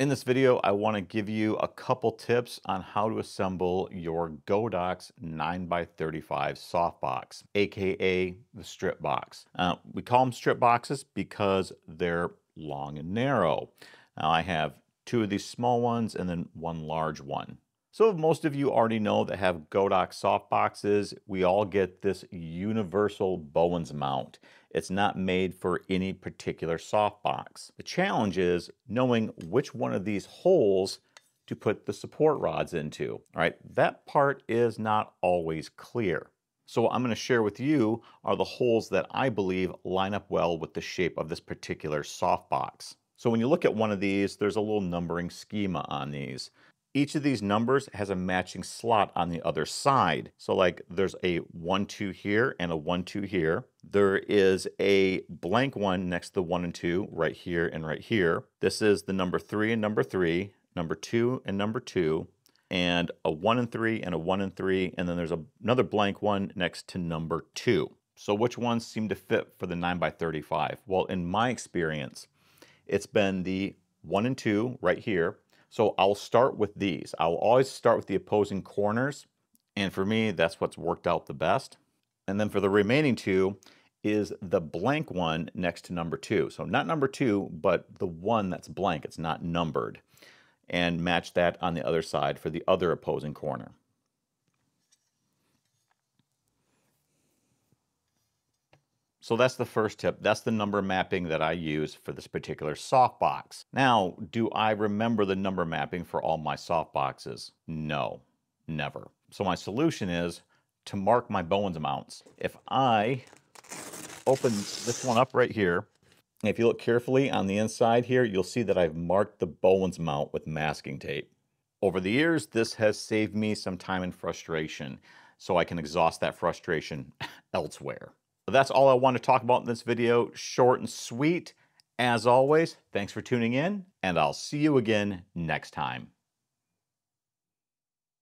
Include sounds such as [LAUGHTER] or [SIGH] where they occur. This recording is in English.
In this video, I want to give you a couple tips on how to assemble your Godox 9x35 softbox, aka the strip box. Uh, we call them strip boxes because they're long and narrow. Now I have two of these small ones and then one large one. So most of you already know that have Godox softboxes, we all get this universal Bowens mount. It's not made for any particular softbox. The challenge is knowing which one of these holes to put the support rods into. All right, that part is not always clear. So what I'm going to share with you are the holes that I believe line up well with the shape of this particular softbox. So when you look at one of these, there's a little numbering schema on these. Each of these numbers has a matching slot on the other side. So like there's a 1, 2 here and a 1, 2 here. There is a blank one next to the 1 and 2 right here and right here. This is the number 3 and number 3, number 2 and number 2, and a 1 and 3 and a 1 and 3, and then there's a, another blank one next to number 2. So which ones seem to fit for the 9 by 35 Well, in my experience, it's been the 1 and 2 right here, so I'll start with these. I'll always start with the opposing corners. And for me, that's what's worked out the best. And then for the remaining two is the blank one next to number two. So not number two, but the one that's blank. It's not numbered. And match that on the other side for the other opposing corner. So that's the first tip. That's the number mapping that I use for this particular softbox. Now, do I remember the number mapping for all my softboxes? No, never. So my solution is to mark my Bowens mounts. If I open this one up right here, if you look carefully on the inside here, you'll see that I've marked the Bowens mount with masking tape. Over the years, this has saved me some time and frustration, so I can exhaust that frustration [LAUGHS] elsewhere. But that's all I want to talk about in this video. Short and sweet. As always, thanks for tuning in, and I'll see you again next time.